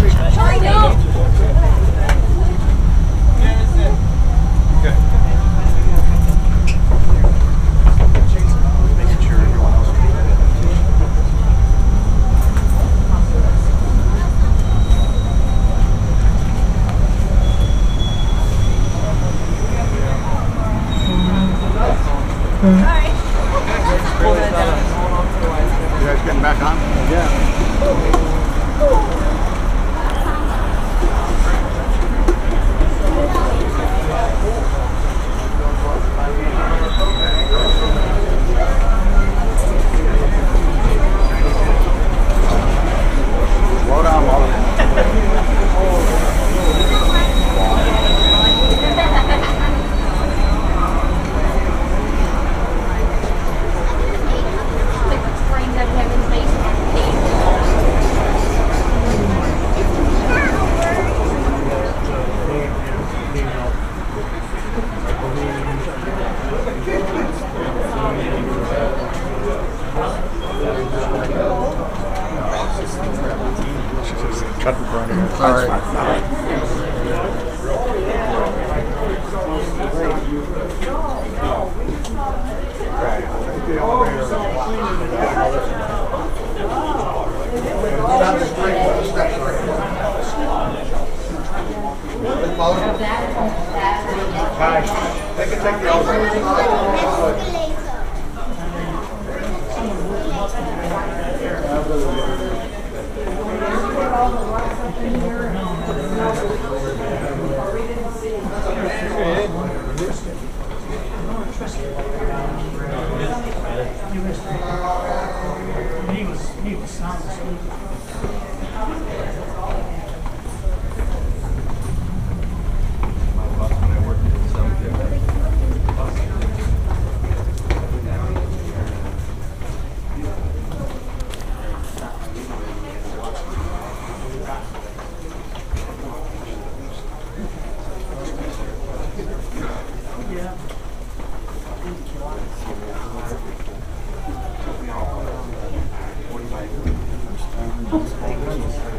I know. Making sure everyone else can get it. You guys getting back on? Yeah. Cut in front of you. All right. They can take the He was, he was sound asleep. 그런 거 있어요.